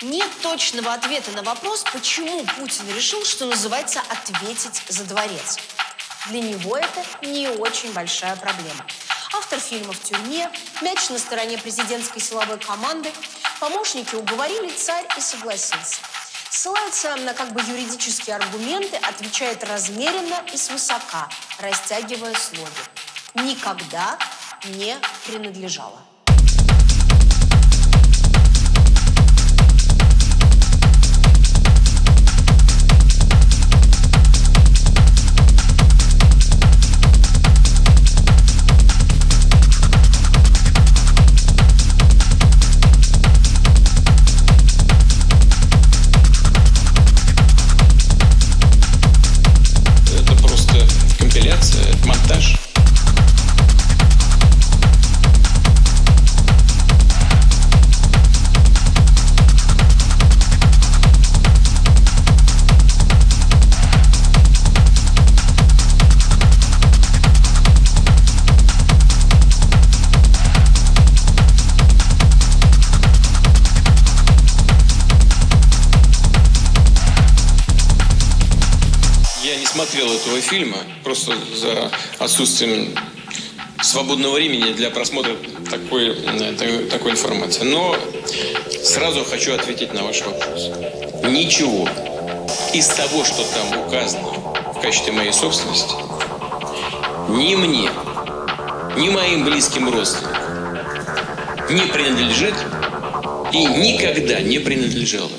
Нет точного ответа на вопрос, почему Путин решил, что называется, ответить за дворец. Для него это не очень большая проблема. Автор фильма в тюрьме, мяч на стороне президентской силовой команды. Помощники уговорили царь и согласился. Ссылается на как бы юридические аргументы, отвечает размеренно и свысока, растягивая слоги. Никогда не принадлежало. Смотрел этого фильма, просто за отсутствием свободного времени для просмотра такой, такой информации. Но сразу хочу ответить на ваш вопрос. Ничего из того, что там указано в качестве моей собственности, ни мне, ни моим близким родственникам не принадлежит и никогда не принадлежало.